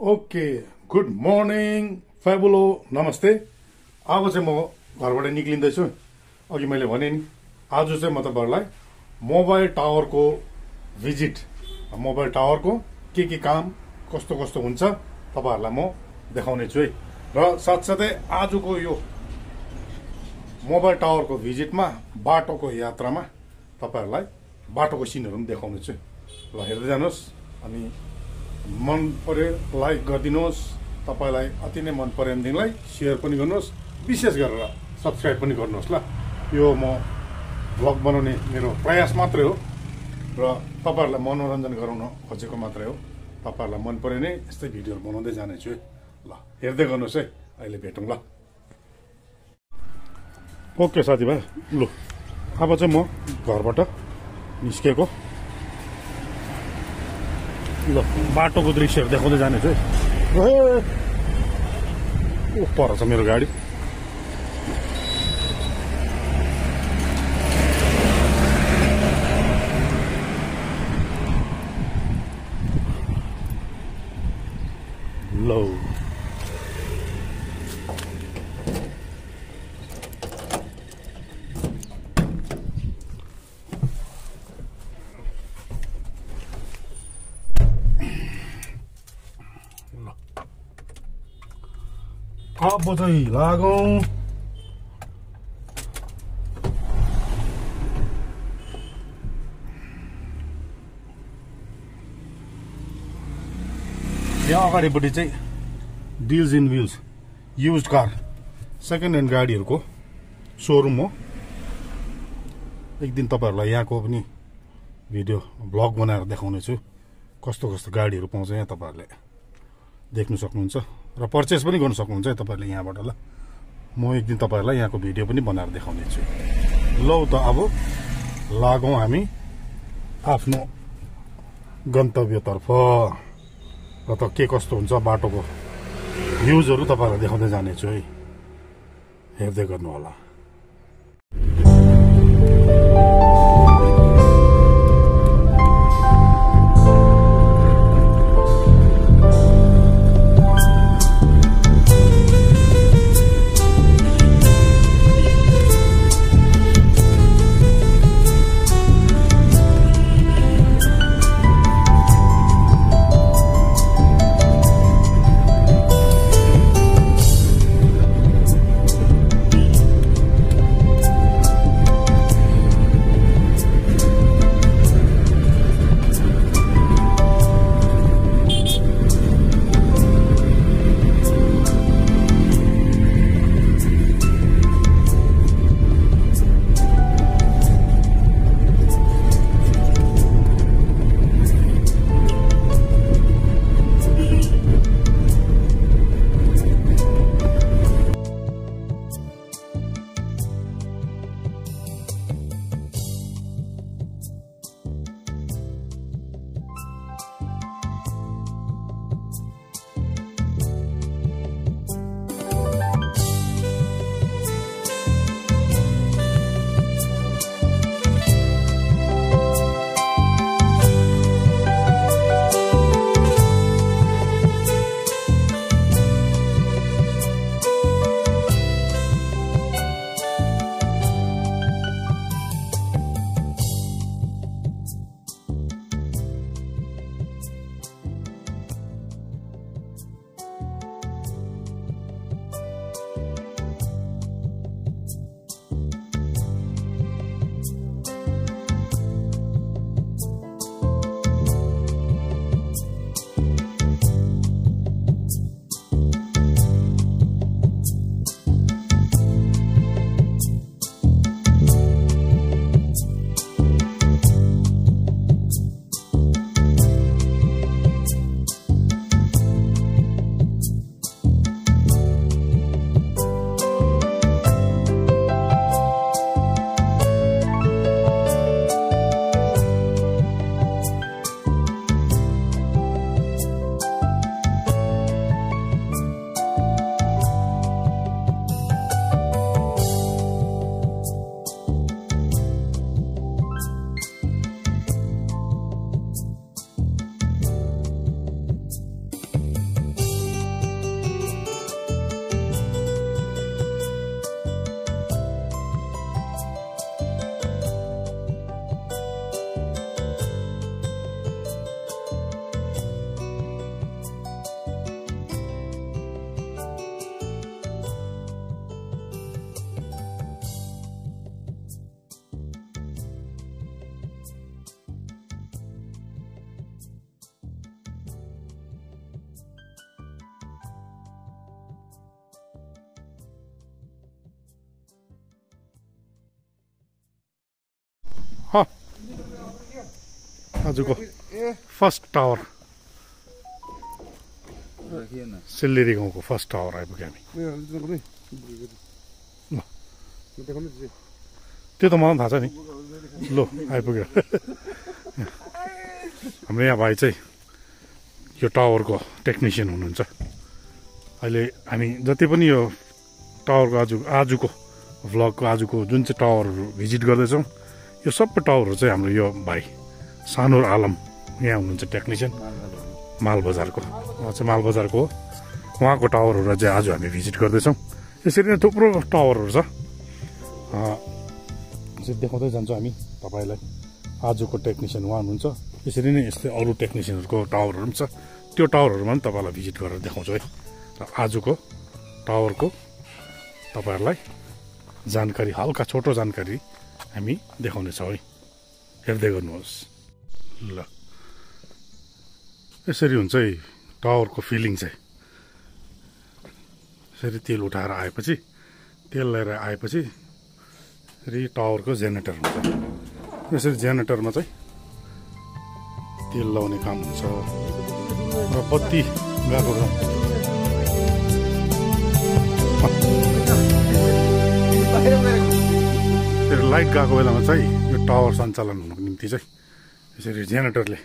Okay. Good morning फ्याबुलो नमस्ते। अब चाहिँ म घरबाट निक्लिँदैछु। अघि मैले भने नि आज चाहिँ म तपाईँहरूलाई मोबाइल टावरको भिजिट मोबाइल टावरको के के काम कस्तो कस्तो हुन्छ तपाईँहरूलाई म देखाउने छु है। र साथसाथै आजको यो मोबाइल टावरको भिजिटमा बाटोको यात्रामा तपाईँहरूलाई बाटोको सिनहरू पनि देखाउने छु ल हेर्दै जानुहोस् अनि मन पर्यो लाइक गरिदिनुहोस्। तपाईँलाई अति नै मन पर्यो भनेदेखिलाई सेयर पनि गर्नुहोस् विशेष गरेर सब्सक्राइब पनि गर्नुहोस् ल। यो म भ्लग बनाउने मेरो प्रयास मात्रै हो र तपाईँहरूलाई मनोरञ्जन गराउन खोजेको मात्रै हो। तपाईँहरूलाई मन पर्यो नै यस्तै भिडियोहरू बनाउँदै जानेछु है। ल हेर्दै गर्नुहोस् है। अहिले भेटौँ ल। ओके साथीभाइ लु अब चाहिँ म घरबाट निस्केको। ल बाटोको दृश्यहरू देखाउँदै जानेछु है। ऊ पर छ मेरो गाडी लौ अब चाहिँ लागौँ यहाँ अगाडिपट्टि चाहिँ deals in wheels use car second hand गाडीहरूको सोरुम हो. एक दिन तपाईँहरूलाई यहाँको पनि भिडियो भ्लग बनाएर देखाउने छु कस्तो कस्तो गाडीहरू पाउँछ यहाँ तपाईँहरूले देख्नु सक्नुहुन्छ। र पर्चेस पनि गर्नु सक्नुहुन्छ है तपाईँहरूले यहाँबाट ल। म एक दिन तपाईँहरूलाई यहाँको भिडियो पनि बनाएर देखाउने छु लौ त अब लागौँ हामी आफ्नो गन्तव्यतर्फ। र त के कस्तो हुन्छ बाटोको भ्युजहरू तपाईँहरूलाई देखाउँदै जानेछु है। हेर्दै गर्नु आजको फर्स्ट टावर सिल्लेरी गाउँको फर्स्ट टावर आइपुग्यो हामी त्यो त मलाई पनि थाहा छ नि। लो आइपुग्यो। हाम्रो यहाँ भाइ चाहिँ यो टावरको टेक्निसियन हुनुहुन्छ। अहिले हामी जति पनि यो टावरको आज आजको भ्लगको आजको जुन चाहिँ टावरहरू भिजिट गर्दैछौँ यो सबै टावरहरू चाहिँ हाम्रो यो भाइ सानुर आलम यहाँ हुनुहुन्छ टेक्निसियन। मालबजारको उहाँ चाहिँ मालबजारको हो। उहाँको टावरहरू चाहिँ आज हामी भिजिट गर्दैछौँ। यसरी नै थुप्रो टावरहरू छ। देखाउँदै जान्छौँ हामी तपाईँलाई। आजको टेक्निसियन उहाँ हुनुहुन्छ। यसरी नै यस्तै अरू टेक्निसियनहरूको टावरहरू पनि छ। त्यो टावरहरूमा पनि तपाईँलाई भिजिट गरेर देखाउँछु है। र आजको टावरको तपाईँहरूलाई जानकारी हल्का छोटो जानकारी हामी देखाउनेछौँ है हेर्दै गर्नुहोस् ल यसरी हुन्छ है टावरको फिलिङ चाहिँ यसरी तेल उठाएर आएपछि तेल लिएर आएपछि फेरि टावरको जेनेरेटर हुन्छ यसरी जेनेरेटरमा चाहिँ तेल लाउने काम हुन्छ र बत्ती गएको लाइट गएको बेलामा चाहिँ यो टावर सञ्चालन हुनुको निम्ति चाहिँ यसरी जेनेरेटरले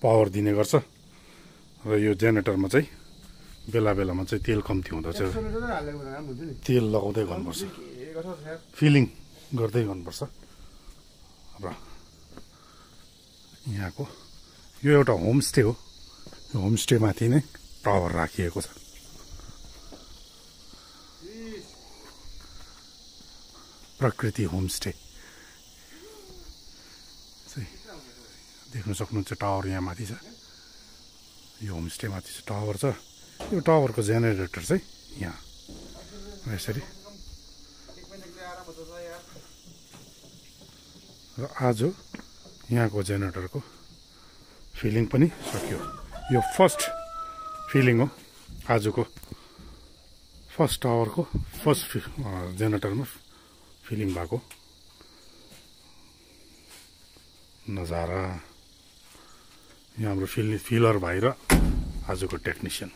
पावर दिने गर्छ। र यो जेनेरेटरमा चाहिँ बेला बेलामा चाहिँ तेल कम्ती हुँदा चाहिँ तेल लगाउँदै गर्नुपर्छ। फिलिङ गर्दै गर्नुपर्छ। र यहाँको यो एउटा होमस्टे हो। यो होमस्टेमाथि नै टावर राखिएको छ। प्रकृति होमस्टे। देख्न सक्नुहुन्छ टावर यहाँ माथि छ। यो होमस्टेमाथि चाहिँ टावर छ। यो टावरको जेनेरेटर चाहिँ यहाँ। यसरी। र आज यहाँको जेनेरेटरको फिलिङ पनि सक्यो। यो फर्स्ट फिलिङ हो। आजको फर्स्ट टावरको फर्स्ट जेनेरेटरमा फिलिङ भएको नजारा। यहाँ हाम्रो फिल फिलर भाइ र आजको टेक्निसियन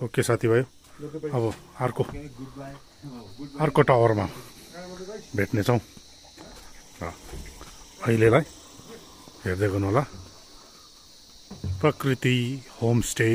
ओके साथीभाइ। अब अर्को अर्को टावरमा भेट्नेछौँ। र अहिलेलाई हेर्दै गर्नु होला। प्रकृति होमस्टे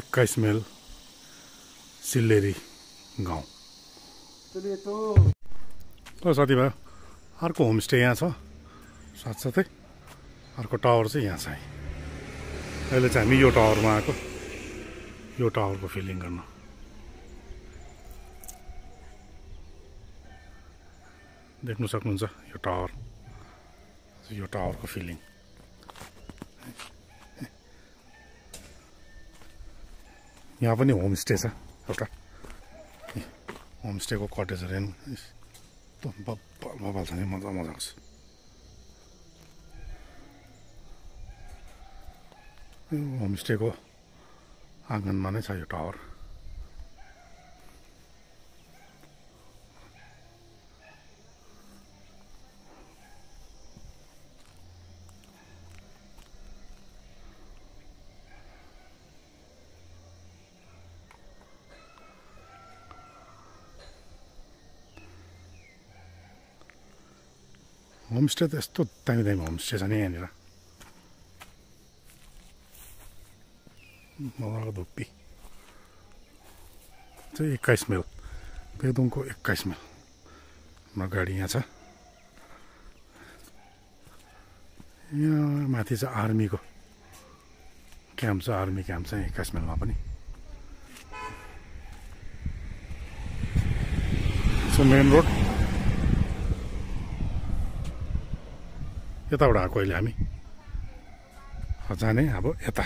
एक्काइस माइल सिल्लेरी गाउँ। साथीभाइ अर्को होमस्टे यहाँ छ। साथसाथै अर्को टावर चाहिँ यहाँ छ है अहिले चाहिँ हामी यो टावरमा आएको। यो टावरको फिलिङ गर्न। देख्नु सक्नुहुन्छ यो टावर। यो टावरको फिलिङ। यहाँ पनि होमस्टे छ एउटा। होमस्टेको कटेजहरू हेर्नु। बब्बल बब्बल छ नि मजा मजाको छ। होमस्टेको आँगनमा नै छ यो टावर होमस्टे त यस्तो दामी दामी होमस्टे छ नि यहाँनिर मजाको धुप्पी चाहिँ एक्काइस माइल पेदोङको एक्काइस माइल हाम्रो गाडी यहाँ छ यहाँ माथि छ आर्मीको क्याम्प छ आर्मी क्याम्प छ एक्काइस माइलमा पनि मेन रोड यताबाट आएको अहिले हामी जाने अब यता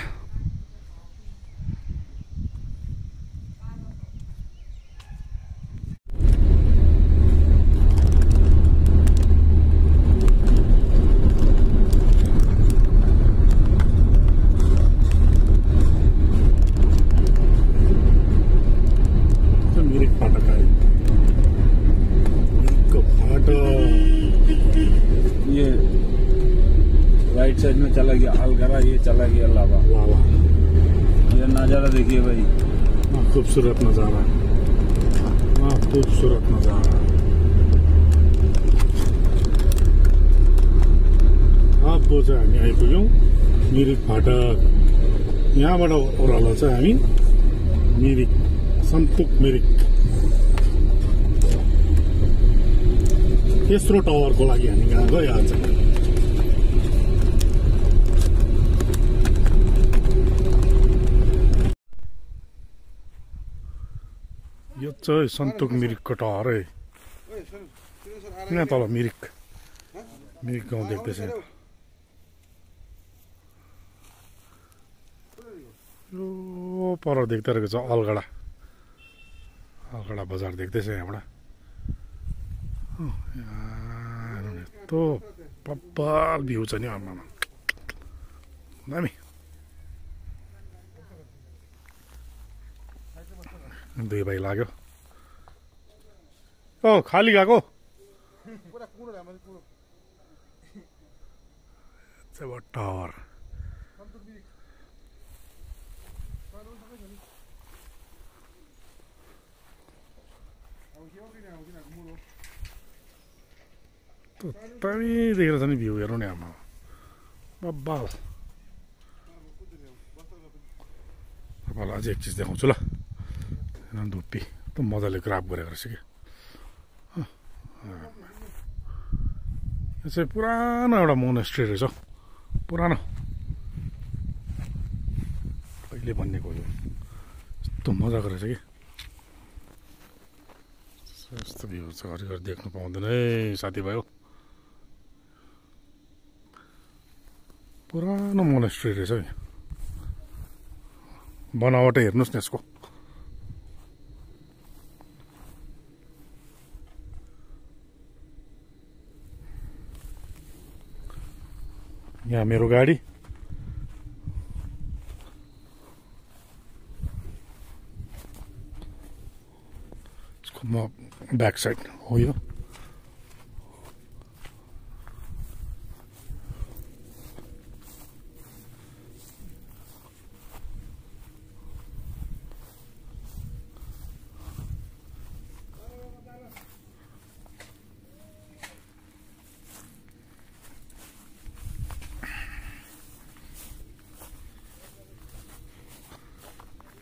चला गया अलगरा ये चला गया लावा। वाह ये नज़ारा देखिए भाई। हाँ, खूबसूरत नज़ारा। हाँ, खूबसूरत नज़ारा। चाहिँ हामी आइपुग्यौँ मिरिक फाटक यहाँबाट ओह्रालो चाहिँ हामी मिरिक सन्तुक मिरिक तेस्रो टावरको लागि हामी गएको आज यो चाहिँ सन्तुक मिरिकको टावर है यहाँ तल मिरिक? मिरिक गाउँ देख्दैछ पर देख्दै रहेको छ अलगडा। अलगडा बजार देख्दैछ यहाँबाट। यस्तो बब्बर भ्यू छ नि आमामा दामी। दुई भाइ लाग्यो। ओ खाली गएको टावर दामी देखेर छ नि भ्यू हेर्नु नि आमा बब्बाल तपाईँलाई अझै एक चिज देखाउँछु ल धुप्पी एकदम मजाले ग्राफ गरेको रहेछ कि यो चाहिँ पुरानो एउटा मोनेस्ट्री रहेछ पुरानो। कहिले बनिएको यो। यस्तो मजाको रहेछ कि। यस्तो भ्यू छ घरिघरि देख्नु पाउँदैन है साथीभाइ पुरानो मोनेस्ट्री रहेछ हौ। बनावटै हेर्नुहोस् न यसको। यहाँ मेरो गाडी यसको म ब्याक साइड हो यो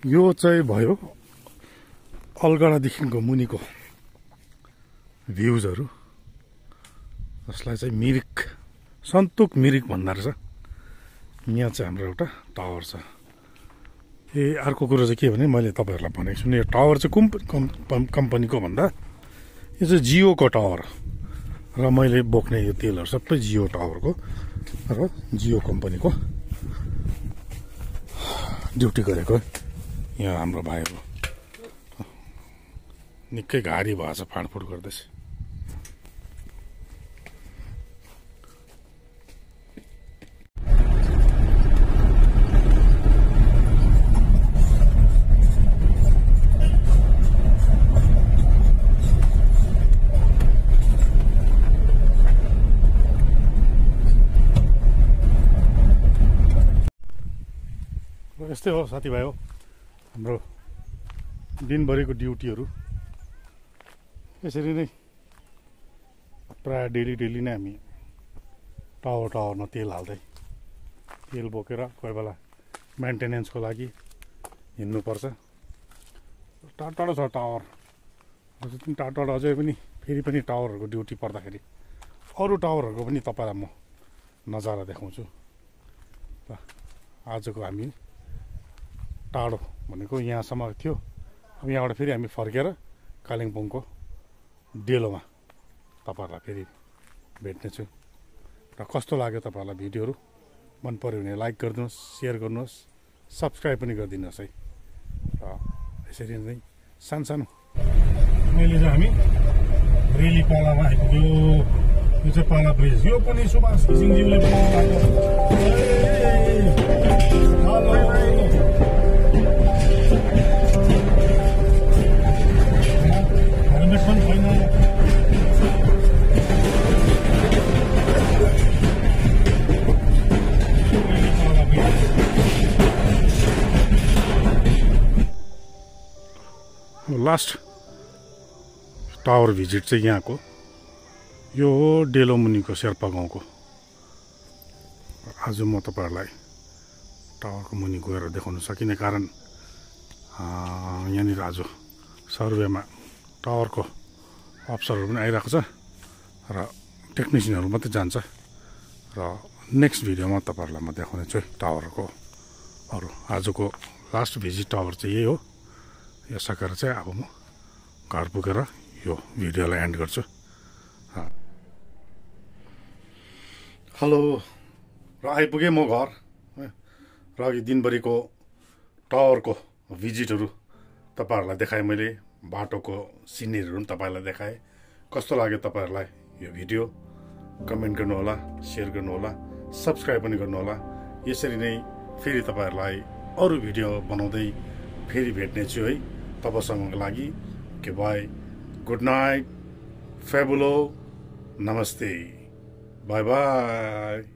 यो चाहिँ भयो अलगडादेखिको मुनिको भ्युजहरू। जसलाई चाहिँ मिरिक सन्तुक मिरिक भन्दा रहेछ यहाँ चाहिँ हाम्रो एउटा टावर छ। ए अर्को कुरो चाहिँ के भने मैले तपाईँहरूलाई भनेको छु नि यो टावर चाहिँ कुन कम्- कम्- कम्पनीको भन्दा यो चाहिँ जियोको टावर। र मैले बोक्ने यो तेलहरू सबै जियो टावरको र जियो कम्पनीको ड्युटी गरेको। यहाँ हाम्रो भाइहरू निकै घारी भएछ फाँडफुँड गर्दैछ। यस्तै हो साथीभाइ हो। हाम्रो दिनभरिको ड्युटीहरू। यसरी नै प्रायः डेली डेली नै हामी टावर टावरमा तेल हाल्दै तेल बोकेर कोही बेला मेन्टेनेन्सको लागि हिँड्नुपर्छ। टाढो टाढो छ टावर। अझै पनि टाढो टाढो अझै पनि फेरि पनि टावरहरूको ड्युटी पर्दाखेरि अरू टावरहरूको पनि तपाईँलाई म नजारा देखाउँछु। आजको हामी टाढो भनेको यहाँसम्म थियो। अब यहाँबाट फेरि हामी फर्केर कालिम्पोङको डेलोमा तपाईँहरूलाई फेरि भेट्नेछु। र कस्तो लाग्यो तपाईँहरूलाई भिडियोहरू? मन पऱ्यो भने लाइक गरिदिनुहोस् सेयर गर्नुहोस् सब्सक्राइब पनि गरिदिनुहोस् है। र यसरी नै सानसानो मैले चाहिँ हामी रेली पालामा आइपुग्यो यो चाहिँ पाला ब्रिज। यो पनि सुभाष घिसिङज्यूले लास्ट टावर भिजिट चाहिँ यहाँको। यो हो डेलो मुनिको शेर्पा गाउँको। आज म तपाईँहरूलाई टावरको मुनि गएर देखाउन सकिने कारण यहाँनिर आज सर्वेमा टावरको अफसरहरू पनि आइरहेको छ र टेक्निसियनहरू मात्रै जान्छ र नेक्स्ट भिडियोमा तपाईँहरूलाई म देखाउने छु टावरको अरू। आजको लास्ट भिजिट टावर चाहिँ यही हो। यो सकेर चाहिँ अब म घर पुगेर यो भिडियोलाई एन्ड गर्छु। हेलो। र आइपुगेँ म घर। र अघि दिनभरिको टावरको भिजिटहरू तपाईँहरूलाई देखाएँ मैले। बाटोको सिनेरीहरू पनि तपाईँहरूलाई देखाएँ। कस्तो लाग्यो तपाईँहरूलाई यो भिडियो? कमेन्ट गर्नुहोला सेयर गर्नुहोला सब्सक्राइब पनि गर्नुहोला। यसरी नै फेरि तपाईँहरूलाई अरू भिडियो बनाउँदै फेरि भेट्नेछु है। तबसम्मको लागि के बाई गुड नाइट फेबुलो नमस्ते बाय बाई